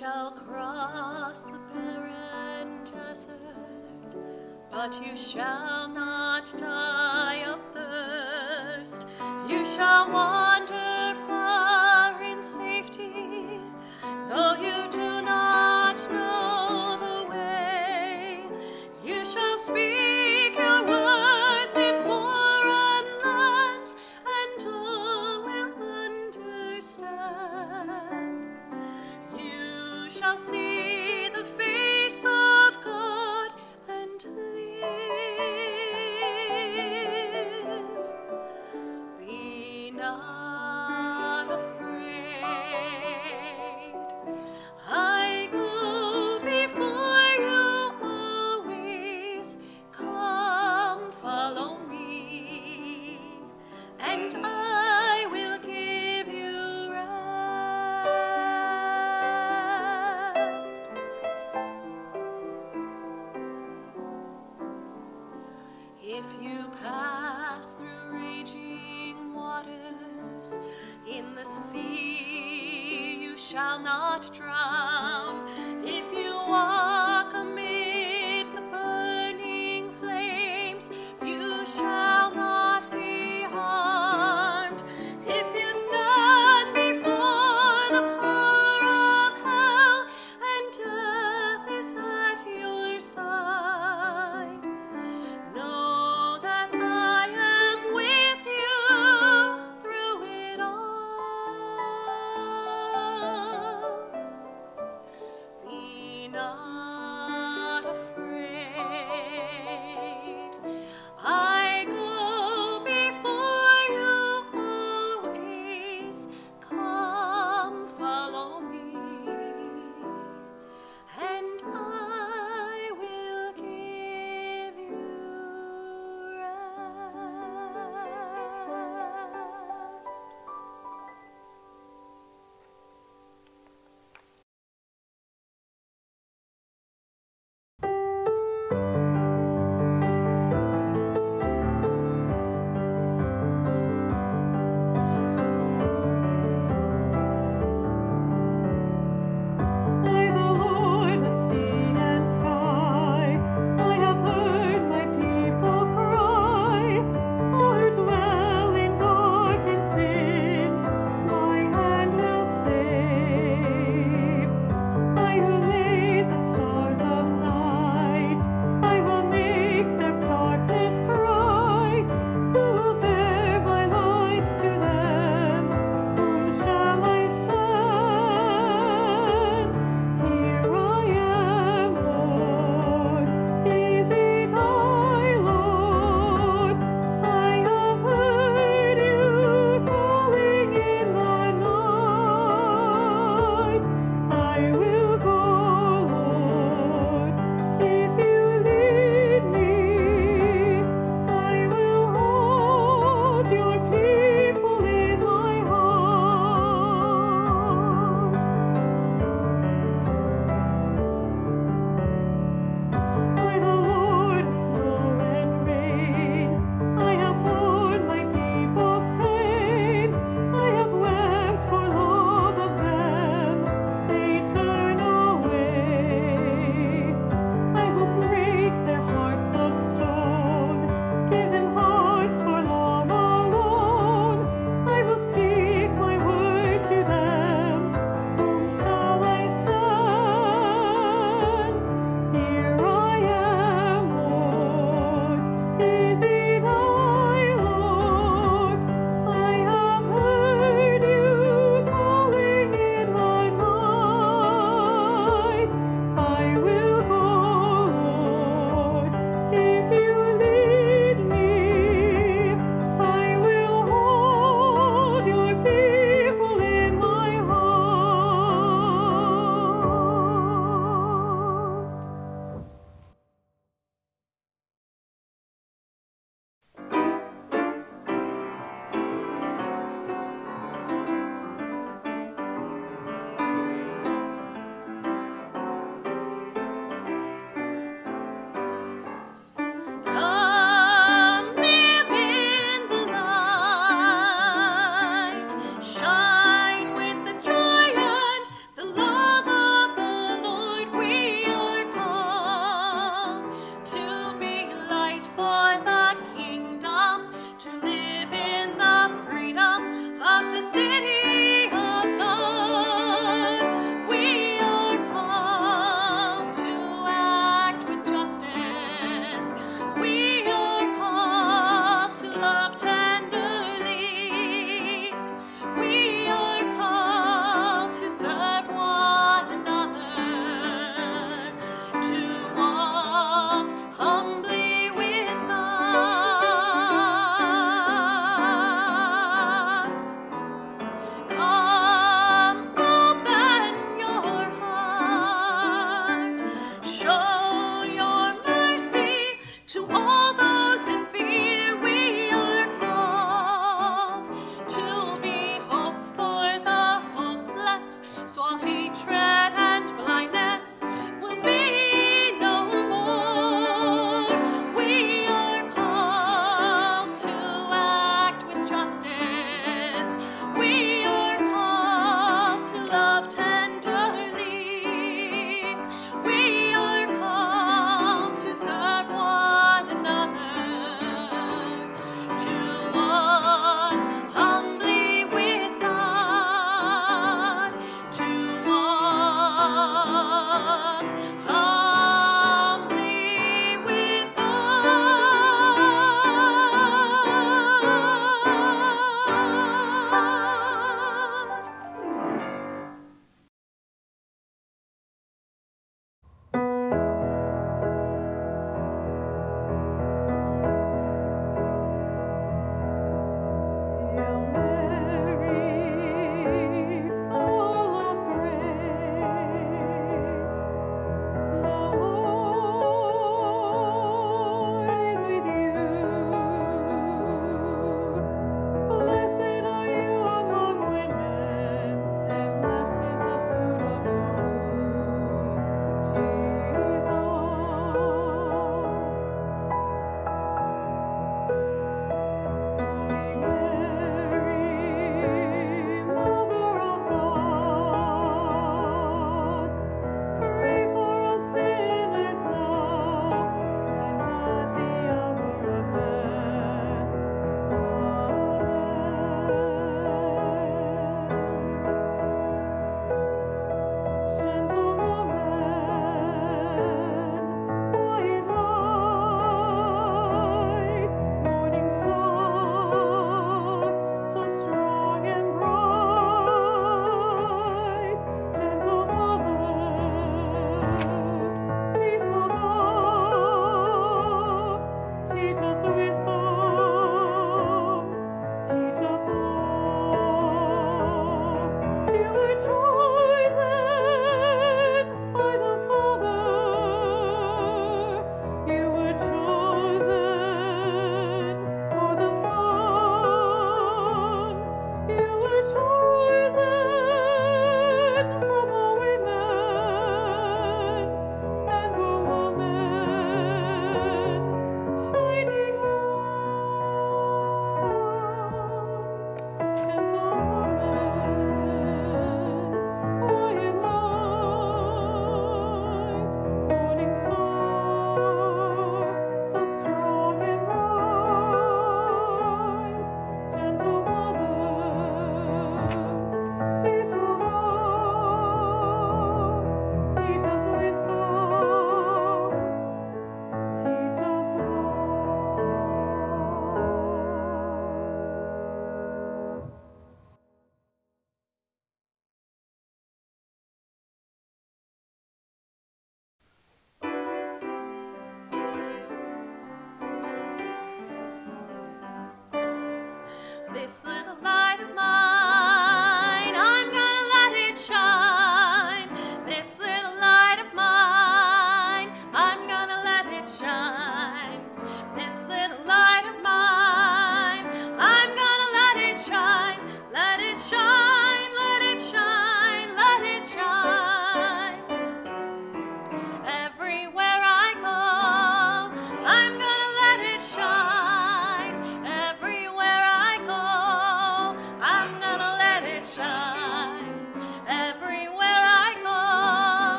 shall cross the barren desert, but you shall not die of thirst. You shall walk.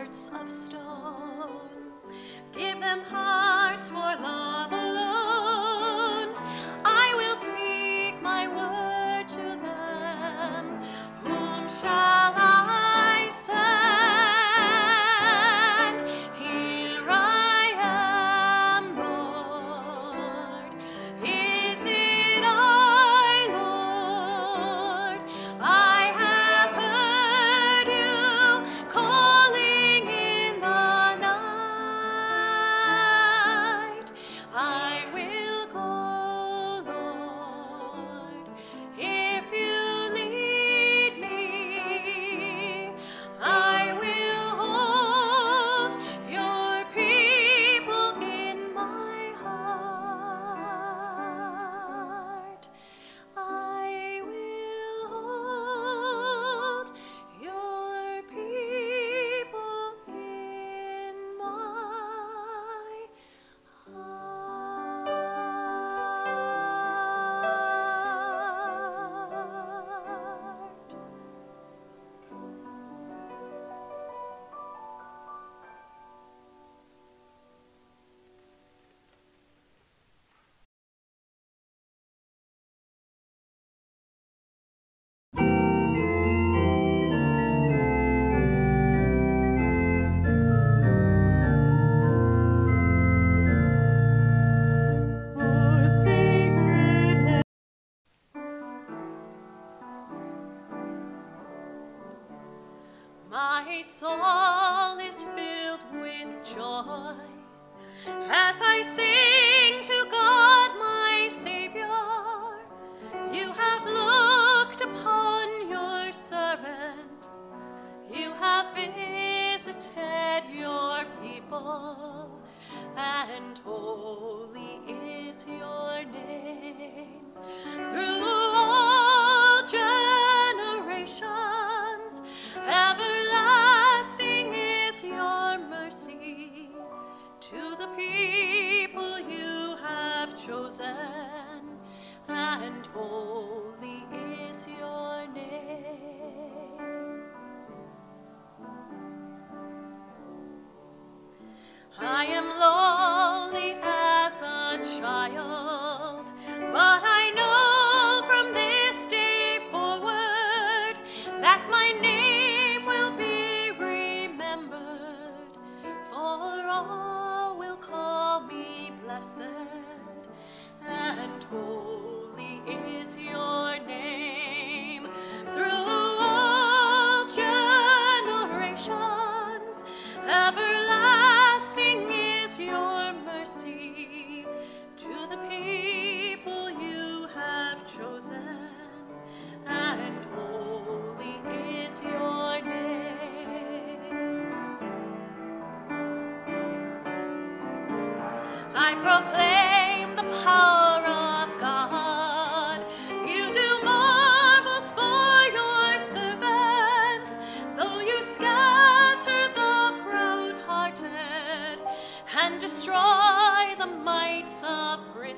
hearts of stone.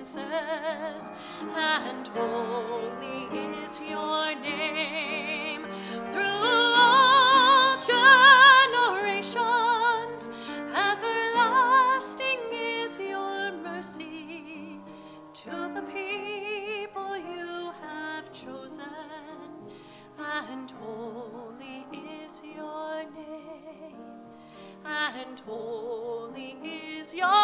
princes, and holy is your name through all generations. Everlasting is your mercy to the people you have chosen, and holy is your name, and holy is your